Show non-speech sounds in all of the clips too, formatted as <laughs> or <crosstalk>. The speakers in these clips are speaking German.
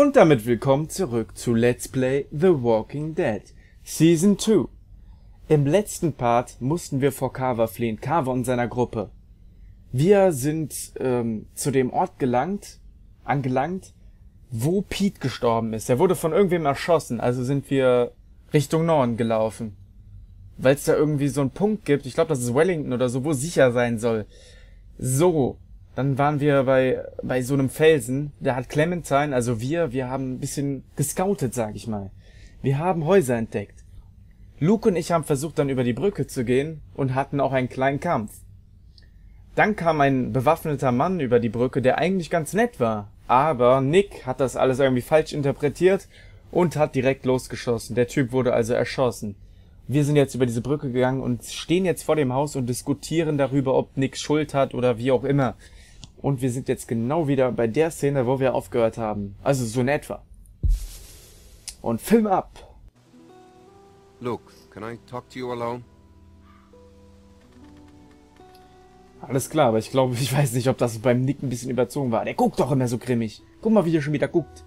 Und damit willkommen zurück zu Let's Play The Walking Dead Season 2. Im letzten Part mussten wir vor Carver fliehen, Carver und seiner Gruppe. Wir sind ähm, zu dem Ort gelangt, angelangt, wo Pete gestorben ist. Er wurde von irgendwem erschossen, also sind wir Richtung Norden gelaufen. Weil es da irgendwie so einen Punkt gibt, ich glaube, das ist Wellington oder so, wo sicher sein soll. So, dann waren wir bei, bei so einem Felsen, da hat Clementine, also wir, wir haben ein bisschen gescoutet, sag ich mal. Wir haben Häuser entdeckt. Luke und ich haben versucht, dann über die Brücke zu gehen und hatten auch einen kleinen Kampf. Dann kam ein bewaffneter Mann über die Brücke, der eigentlich ganz nett war. Aber Nick hat das alles irgendwie falsch interpretiert und hat direkt losgeschossen. Der Typ wurde also erschossen. Wir sind jetzt über diese Brücke gegangen und stehen jetzt vor dem Haus und diskutieren darüber, ob Nick Schuld hat oder wie auch immer. Und wir sind jetzt genau wieder bei der Szene, wo wir aufgehört haben. Also so in etwa. Und Film ab! Luke, can I talk to you alone? Alles klar, aber ich glaube, ich weiß nicht, ob das beim Nick ein bisschen überzogen war. Der guckt doch immer so grimmig. Guck mal, wie der schon wieder guckt.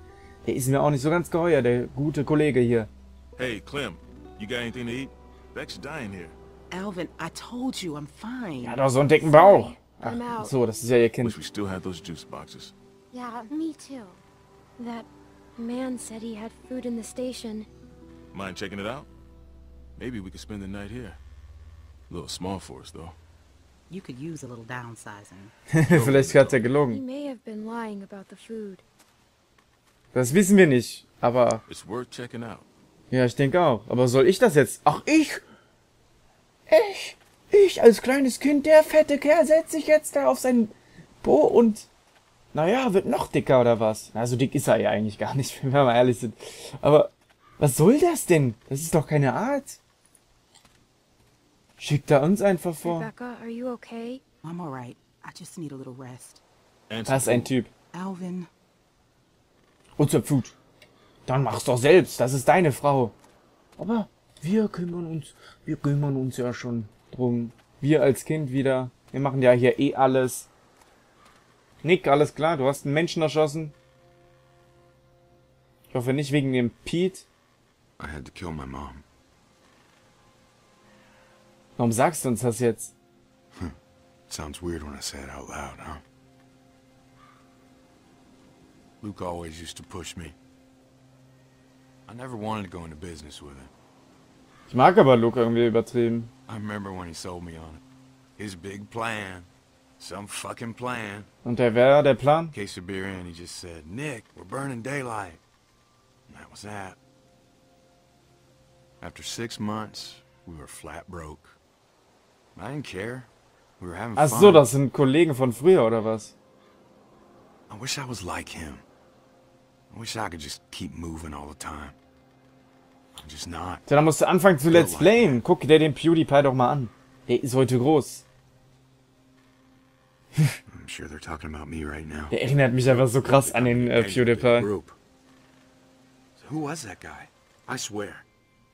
Der ist mir auch nicht so ganz geheuer, der gute Kollege hier. Hey, Clem, you got anything to eat? Beck's dying here. Alvin, I told you I'm fine. Er hat doch so einen dicken Bauch. Ach, I'm out. so, das ist ja ihr Wish Kind. we still had those juice boxes. Yeah, me too. That man said he had food in the station. Mind checking it out? Maybe we could spend the night here. A little small for us, though. You could use a little downsizing. <laughs> Vielleicht hat er He gelogen. may have been lying about the food. Das wissen wir nicht. Aber, It's worth checking out. ja, ich denke auch. Aber soll ich das jetzt? Ach, ich? Ich? Ich als kleines Kind, der fette Kerl, setzt sich jetzt da auf sein Po und, naja, wird noch dicker oder was? Na, so dick ist er ja eigentlich gar nicht, <laughs> wenn wir mal ehrlich sind. Aber, was soll das denn? Das ist doch keine Art. Schickt er uns einfach vor. Rebecca, are you okay? I'm alright. I just need a little rest. And Das ist ein Typ. Alvin, Unser Pfut. Dann mach's doch selbst, das ist deine Frau. Aber wir kümmern uns, wir kümmern uns ja schon drum. Wir als Kind wieder. Wir machen ja hier eh alles. Nick, alles klar, du hast einen Menschen erschossen. Ich hoffe nicht wegen dem Pete. I had to kill my mom. Warum sagst du uns das jetzt? Sounds weird when I say it out loud, huh? Luke always used to push me. I never wanted to go into business with him. Ich mag aber Luke irgendwie übertrieben. Und der wäre der Plan? Case of beer in, he just said, Nick, we're burning daylight. And that was that. After six months, we were flat broke. I didn't care. We were having Ach so, das sind Kollegen von früher oder was? I wish I was like him. I wish I could just keep moving all the time. I'm just not. Tja, dann musst du anfangen zu Let's Playen. Guck dir den PewDiePie doch mal an. Der ist heute groß. I'm sure they're talking about me right now. Der erinnert mich einfach so krass an den äh, PewDiePie. Who was that guy? I swear.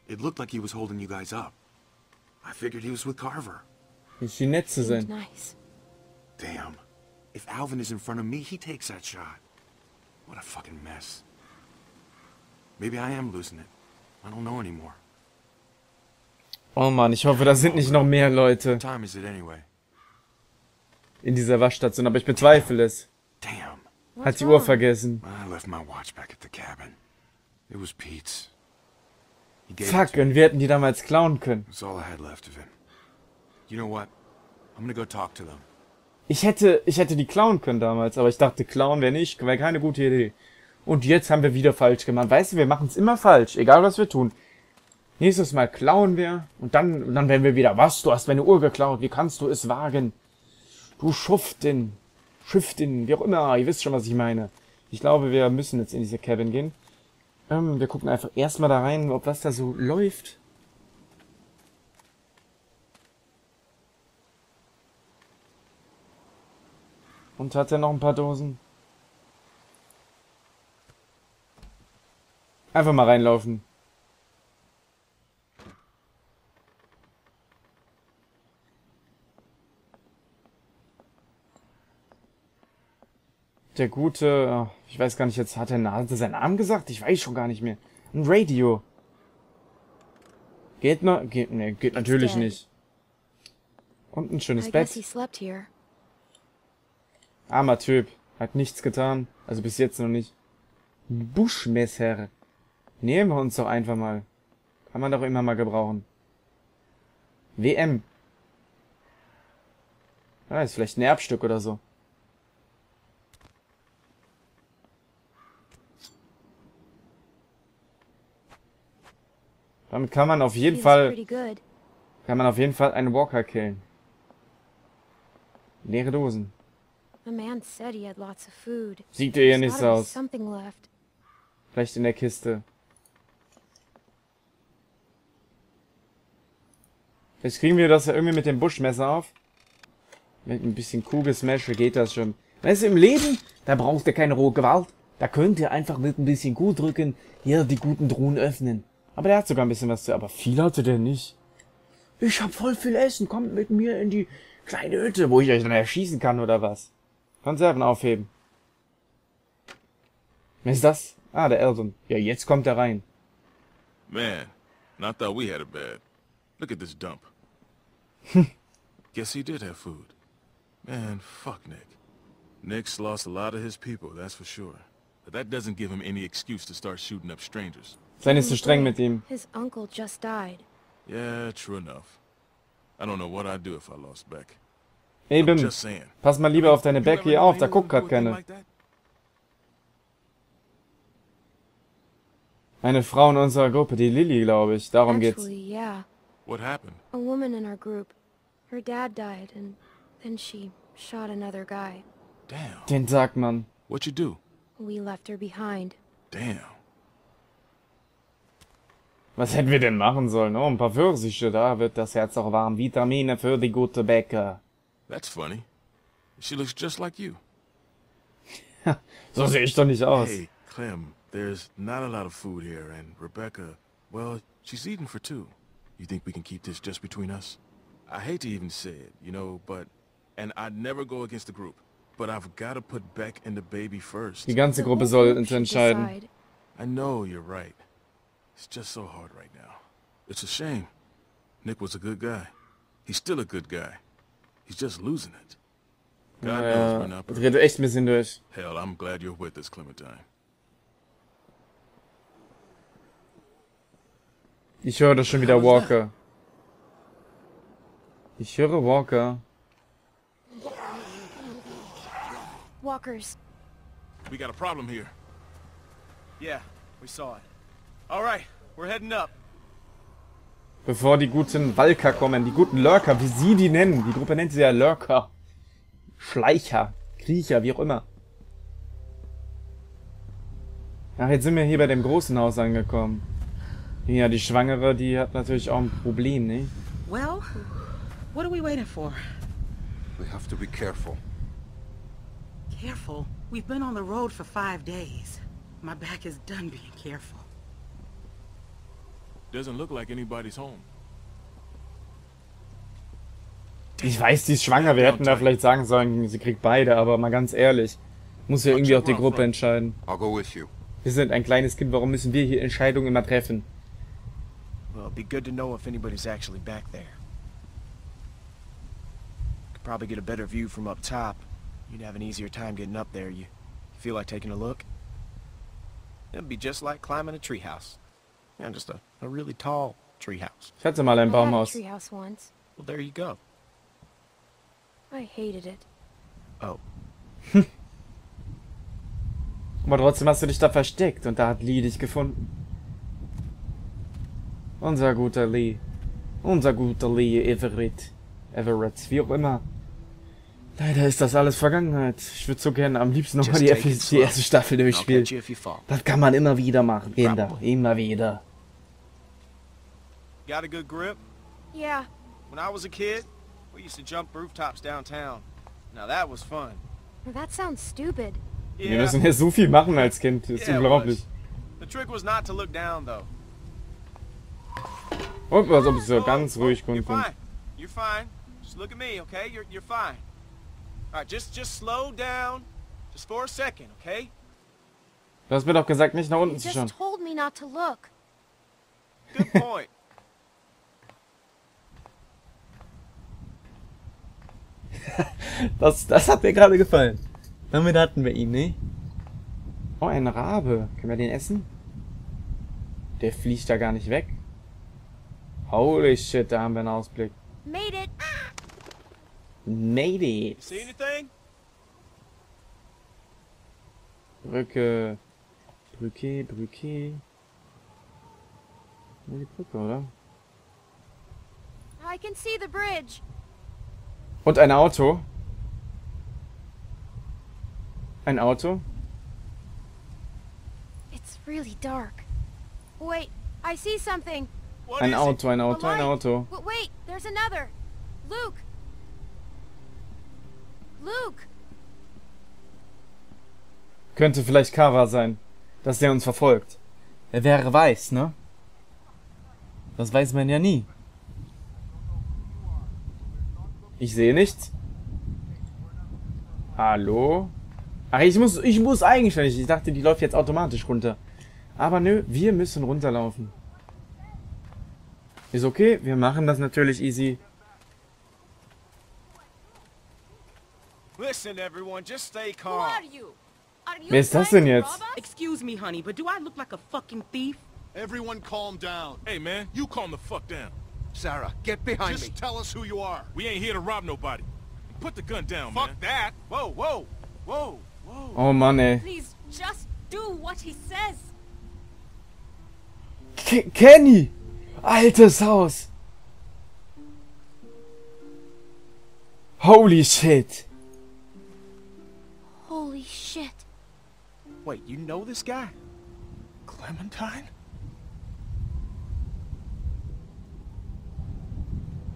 It looked like he was holding you guys up. I figured he was with Carver. Die schien nett zu sein. nice. Damn. If Alvin is in front of me, he takes that shot. What a fucking mess. Maybe I am losing it. I don't know anymore. Oh Mann, ich hoffe, da sind nicht noch mehr Leute What time is it anyway? in dieser Waschstation, aber ich bezweifle es. Damn. Hat die Uhr vergessen. I left my watch back at the cabin. It was Pete's. He gave it Fuck, und wir hätten die damals klauen können. That's all I had left of him. You know what? I'm gonna go talk to them. Ich hätte, ich hätte die klauen können damals, aber ich dachte, klauen wäre nicht, wäre keine gute Idee. Und jetzt haben wir wieder falsch gemacht. Weißt du, wir machen es immer falsch, egal was wir tun. Nächstes Mal klauen wir und dann, und dann werden wir wieder, was, du hast meine Uhr geklaut, wie kannst du es wagen? Du Schuftin, Schiftin, wie auch immer, ihr wisst schon, was ich meine. Ich glaube, wir müssen jetzt in diese Cabin gehen. Ähm, wir gucken einfach erstmal da rein, ob was da so läuft. Und hat er noch ein paar Dosen? Einfach mal reinlaufen. Der gute, Ich weiß gar nicht, jetzt hat er, hat er seinen Namen gesagt? Ich weiß schon gar nicht mehr. Ein Radio. Geht noch? Geht, ne, geht natürlich nicht. Und ein schönes Bett. Armer Typ. Hat nichts getan. Also bis jetzt noch nicht. Ein Buschmesser. Nehmen wir uns doch einfach mal. Kann man doch immer mal gebrauchen. WM. Ah, ist vielleicht ein Erbstück oder so. Damit kann man auf jeden Fall, kann man auf jeden Fall einen Walker killen. Leere Dosen. Sieht ja There's nicht gotta so be aus. Vielleicht in der Kiste. Jetzt kriegen wir das ja irgendwie mit dem Buschmesser auf. Mit ein bisschen Kugelsmash geht das schon. Weißt du, im Leben, da braucht ihr keine rohe Gewalt. Da könnt ihr einfach mit ein bisschen Kuh drücken, hier die guten Truhen öffnen. Aber der hat sogar ein bisschen was zu, aber viel hatte der nicht. Ich hab voll viel Essen, kommt mit mir in die kleine Hütte, wo ich euch dann erschießen kann oder was. Konserven aufheben. Wer ist das? Ah, der Elton. Ja, jetzt kommt er rein. Man, and I thought we had it bad. Look at this dump. <laughs> Guess he did have food. Man, fuck Nick. Nick's lost a lot of his people, that's for sure. But that doesn't give him any excuse to start shooting up strangers. Sei nicht so streng mit ihm. His uncle just died. Yeah, true enough. I don't know what I'd do if I lost Beck. Eben, Just saying. pass mal lieber auf deine You Beck ever hier know auf, da anyone guckt who grad would think keine. like that? Eine Frau in unserer Gruppe, die Lilly, glaube ich. Darum geht's. Actually, yeah. What happened? A woman in our group. Her dad died, and then she shot another guy. Damn. Den sagt man. What you do? We left her behind. Damn. Was hätten wir denn machen sollen? Oh, ein paar Pfirsiche, da wird das Herz auch warm. Vitamine für die gute Bäcker. That's funny. She looks just like you. <laughs> So sehe ich doch nicht aus. Hey, Clem, there's not a lot of food here, and Rebecca, well, she's eating for two. You think we can keep this just between us? I hate to even say it, you know, but, and I'd never go against the group, but I've got to put Beck and the baby first. Die ganze Gruppe soll group entscheiden. I know you're right. It's just so hard right now. It's a shame. Nick was a good guy. He's still a good guy. He's just losing it. God knows we're not das perfect. dreht echt ein bisschen durch. Hell, I'm glad you're with us, Clementine. Ich höre da schon wieder Walker. Ich höre Walker. Walkers. We got a problem here. Yeah, we saw it. All right, we're heading up. Bevor die guten Walker kommen, die guten Lurker, wie sie die nennen. Die Gruppe nennt sie ja Lurker. Schleicher, Kriecher, wie auch immer. Ach, jetzt sind wir hier bei dem großen Haus angekommen. Ja, die Schwangere, die hat natürlich auch ein Problem, ne? Well, what are we waiting for? We have to be careful. Careful. We've been on the road for five days. My back is done being careful. Doesn't look like anybody's home. Ich weiß, die ist schwanger. Wir hätten da vielleicht sagen sollen, sie kriegt beide, aber mal ganz ehrlich. Muss ja irgendwie auch die Gruppe entscheiden. I'll go with you. Wir sind ein kleines Kind, warum müssen wir hier Entscheidungen immer treffen? Well, it'd be good to know if anybody's actually back there. Could probably get a better view from up top. You'd have an easier time getting up there. You feel like taking a look? It'd be just like climbing a treehouse. Yeah, just a, a really tall treehouse. Ich hatte mal ein Baumhaus. treehouse once. Well, there you go. I hated it. Oh, <laughs> Aber trotzdem hast du dich da versteckt und da hat Lee dich gefunden. Unser guter Lee. Unser guter Lee Everett. Everett, wie auch immer. Leider ist das alles Vergangenheit. Ich würde so gerne am liebsten nochmal die, die erste Staffel durchspielen. Das kann man immer wieder machen, Kinder. Immer wieder. Got a good grip? Yeah, When I was a kid, we used to jump rooftops downtown. Now that was fun. that sounds stupid. Wir müssen ja so viel machen als Kind. Das ist Yeah, unglaublich. The trick was not to look down, though. Und als ob es so ganz ruhig You're kommt. fine. You're fine. Just look at me, okay? You're you're fine. All right, just just slow down, just for a second, okay? Du hast mir doch gesagt, nicht nach You unten zu schauen. told me not to look. Good <laughs> point. Das, das hat mir gerade gefallen. Damit hatten wir ihn, ne? Oh, ein Rabe. Können wir den essen? Der fliegt da gar nicht weg. Holy shit, da haben wir einen Ausblick. Made it. Made it. See anything? Brücke. Brücke, Brücke. Ja, die Brücke, oder? I can see the bridge. Und ein Auto. Ein Auto. It's really dark. Wait, I see something. What Ein is it? Auto, ein A Auto, ein light. Auto. Wait, there's another. Luke. Luke. Könnte vielleicht Kara sein, dass der uns verfolgt. Er wäre weiß, ne? Das weiß man ja nie. Ich sehe nichts. Hallo? Ach, ich muss, ich muss eigenständig. Ich dachte, die läuft jetzt automatisch runter. Aber nö, wir müssen runterlaufen. Ist okay, wir machen das natürlich easy. Listen, everyone, just stay Who are you? Are you Wer ist das denn jetzt? Excuse me, honey, but do I look like a fucking thief? Everyone calm down. Hey, man, you calm the fuck down. Sarah, get behind me. Just tell us who you are. We ain't here to rob nobody. Put the gun down, Fuck man. that. Whoa, whoa, whoa, whoa. Oh Mann, ey. Please, just do what he says. Ke Kenny! Altes Haus! Holy shit! Holy shit. Wait, you know this guy? Clementine?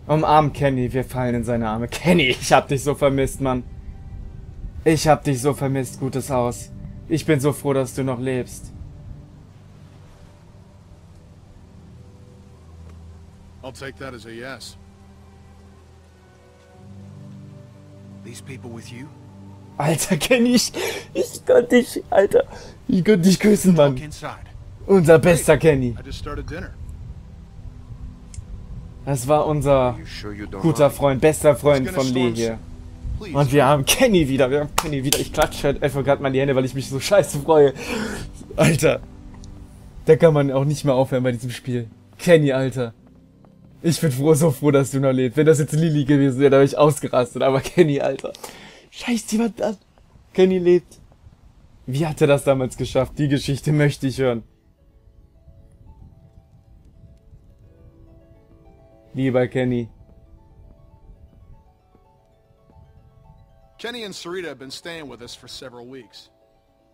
Umarm Kenny, wir fallen in seine Arme. <laughs> Kenny, ich hab dich so vermisst, Mann. Ich hab dich so vermisst, gutes Haus. Ich bin so froh, dass du noch lebst. I'll take that as a yes. These people with you? Alter, Kenny, ich, ich konnte dich, Alter. Ich konnte dich küssen, Mann. Unser bester Kenny. I just started dinner. Das war unser guter? Freund, bester Freund von Lee hier. Und wir haben Kenny wieder, wir haben Kenny wieder. Ich klatsche halt einfach gerade mal in die Hände, weil ich mich so scheiße freue. Alter. Da kann man auch nicht mehr aufhören bei diesem Spiel. Kenny, Alter. Ich bin froh, so froh, dass du noch lebst. Wenn das jetzt Lily gewesen wäre, da wäre ich ausgerastet. Aber Kenny, Alter. Scheiß jemand an. Kenny lebt. Wie hat er das damals geschafft? Die Geschichte möchte ich hören. Lieber Kenny. Kenny and Sarita have been staying with us for several weeks.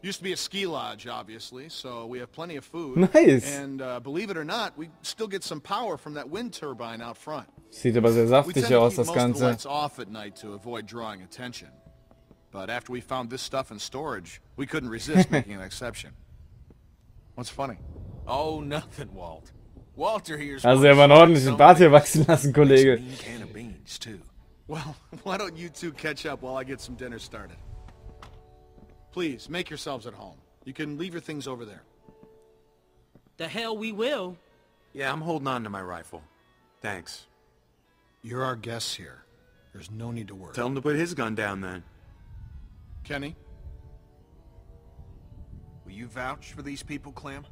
Used to be a ski lodge, obviously, so we have plenty of food. Nice. And uh, believe it or not, we still get some power from that wind turbine out front. Sieht aber sehr We saftig tend hier to aus, keep das most of the Ganze. lights off at night to avoid drawing attention. But after we found this stuff in storage, we couldn't resist <laughs> making an exception. What's funny? Oh, nothing, Walt. Walter here's Also er war einen ordentlichen Bart hier wachsen lassen, Kollege. Can of beans, too. Well, <laughs> why don't you two catch up while I get some dinner started? Please, make yourselves at home. You can leave your things over there. The hell we will. Yeah, I'm holding on to my rifle. Thanks. You're our guests here. There's no need to worry. Tell him to put his gun down then. Kenny? Will you vouch for these people, Clem?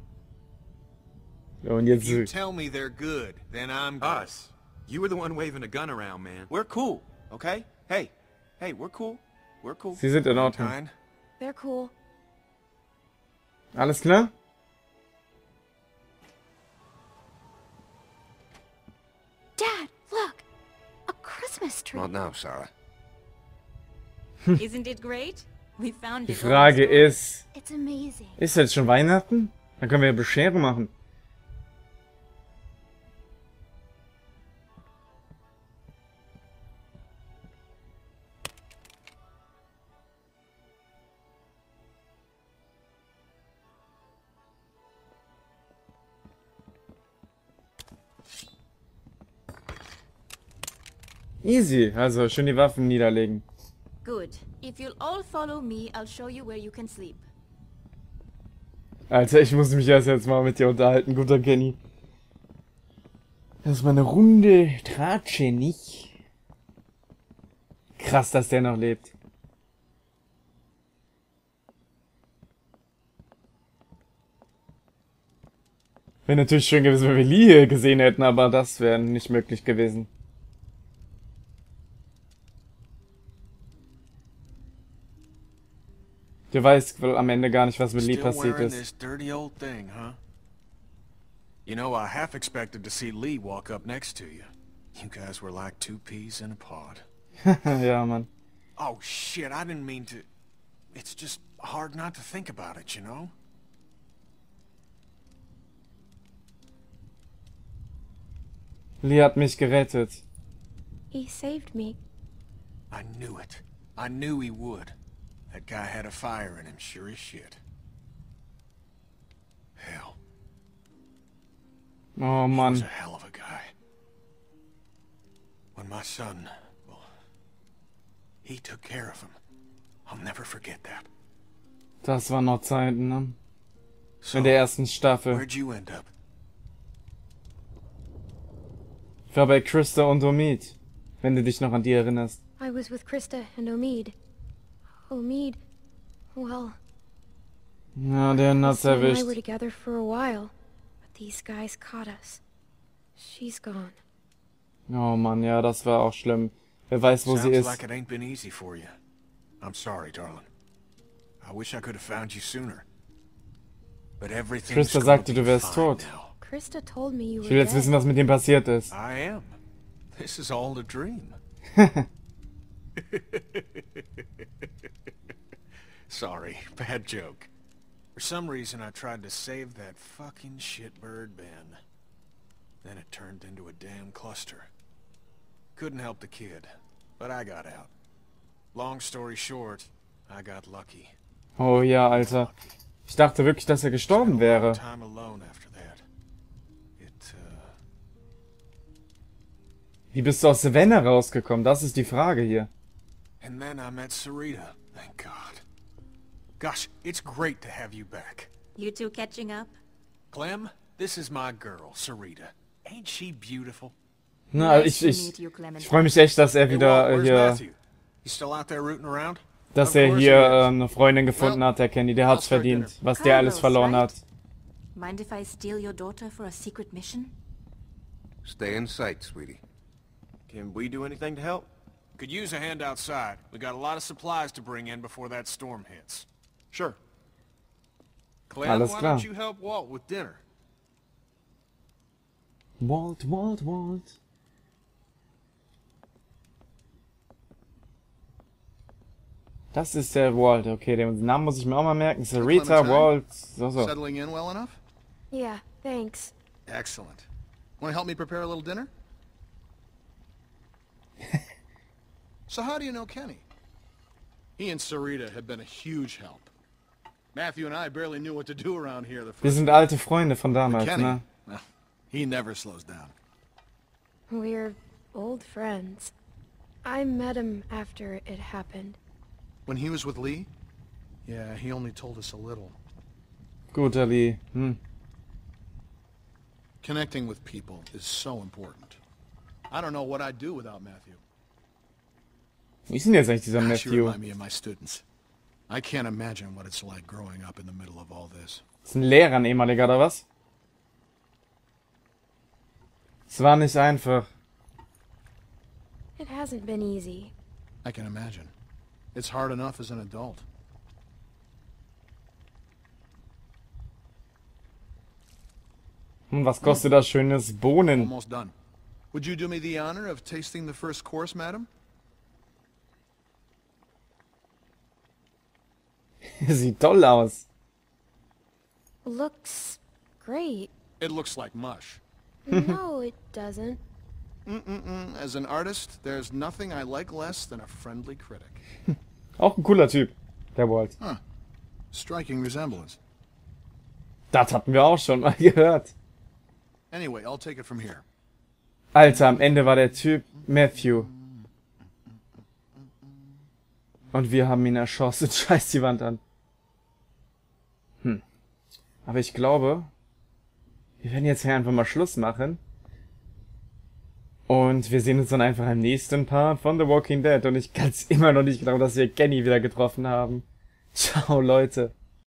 Und If you tell me they're good, then I'm good. Us. You were the one waving a gun around, man. We're cool, okay? Hey, hey, we're cool. We're cool. Sie sind in Ordnung. Kind. They're cool. Alles klar? Dad, look! A Christmas tree. Not now, Sarah. Die it all Frage ist, It's amazing. ist jetzt schon Weihnachten? Dann können wir ja Bescherung machen. Easy, also schön die Waffen niederlegen. Good. If you'll all follow me, I'll show you where you can sleep. Alter, ich muss mich erst jetzt mal mit dir unterhalten, guter Kenny. Das ist meine Runde Tratsche, nicht? Krass, dass der noch lebt. Wäre natürlich schön gewesen, wenn wir Lee gesehen hätten, aber das wäre nicht möglich gewesen. Du weißt wohl am Ende gar nicht, was mit Lee Still passiert wearing ist. this dirty old thing, huh? You know, I half expected to see Lee walk up next to you. You guys were like two peas in a pod. <laughs> ja, Mann. Oh shit, I didn't mean to... It's just hard not to think about it, you know? Lee hat mich gerettet. He saved me. I knew it. I knew he would. That guy had a fire in him, sure as shit. Hell, Oh he was Mann. a hell of a guy. When my son, well, he took care of him. I'll never forget that. Das waren noch Zeiten, ne? So, In der ersten Staffel. where'd you end up? Ich war bei Krista und Omid. Wenn du dich noch an die erinnerst. I was with Krista and Omid. Omid, well, Ja, der hat's Krista and I erwischt. were together for a while, but these guys caught us. She's gone. Oh Mann, ja, das war auch schlimm. Wer weiß, wo sie Sounds ist. like it ain't been easy for you. I'm sorry, darling. I wish I could have found you sooner. But everything's Krista sagte, du wärst tot. Krista told me you Ich were will jetzt dead. wissen, was mit ihm passiert ist. I am. This is all a dream. <laughs> Sorry, bad joke. For some reason, I tried to save that fucking shitbird Ben. Then it turned into a damn cluster. Couldn't help the kid, but I got out. Long story short, I got lucky. Oh ja, Alter. Ich dachte wirklich, dass er gestorben wäre. time alone after that. It, uh, Wie bist du aus Savannah rausgekommen? Das ist die Frage hier. And then I met Sarita, thank God. Gosh, it's great to have you back. You two catching up? Clem, this is my girl, Sarita. Ain't she beautiful? Na, ich, ich, ich freue mich echt, dass er wieder äh, hier, Matthew? You still out there rooting around? dass er hier äh, eine Freundin gefunden hat, der Kenny. Der hat's verdient, was der alles verloren hat. Mind if I steal your daughter for a secret mission? Stay in sight, sweetie. Can we do anything to help? Could use a hand outside. We got a lot of supplies to bring in before that storm hits. Sure. Clem, why don't you help Walt with dinner? Walt, Walt, Walt. Das ist der Walt. Okay, den Namen muss ich mir auch mal merken. Sarita, Walt. So, so. Settling in well enough? Yeah, thanks. Excellent. Want to help me prepare a little dinner? So how do you know Kenny? He and Sarita have been a huge help. Matthew and I barely knew what to do around here the Wir first sind alte Freunde von damals, Kenny, ne? he never slows down. We're old friends. I met him after it happened. When he was with Lee? Yeah, he only told us a little. Guter Lee. Hm. Connecting with people is so important. I don't know what I'd do without Matthew. Wie ist denn jetzt eigentlich dieser Matthew? remind me of my students. I can't imagine what it's like growing up in the middle of all this. Ist ein Lehrer, ein ehemaliger, oder was? Es war nicht einfach. It hasn't been easy. I can imagine. It's hard enough as an adult. Hm, was kostet das schönes Bohnen? Almost done. Would you do me the honor of tasting the first course, madam? <laughs> Sieht toll aus. Looks great. It looks like mush. no, it doesn't. Mm-mm-mm. As an artist, there's nothing I like less than a friendly critic. <laughs> Auch ein cooler Typ, der Walt. Striking resemblance. Das hatten wir auch schon mal <laughs> gehört. Anyway, I'll take it from here. Alter, am Ende war der Typ Matthew. Und wir haben ihn erschossen. Scheiß die Wand an. Aber ich glaube, wir werden jetzt hier einfach mal Schluss machen. Und wir sehen uns dann einfach im nächsten Part von The Walking Dead. Und ich kann es <laughs> immer noch nicht glauben, dass wir Kenny wieder getroffen haben. Ciao, Leute.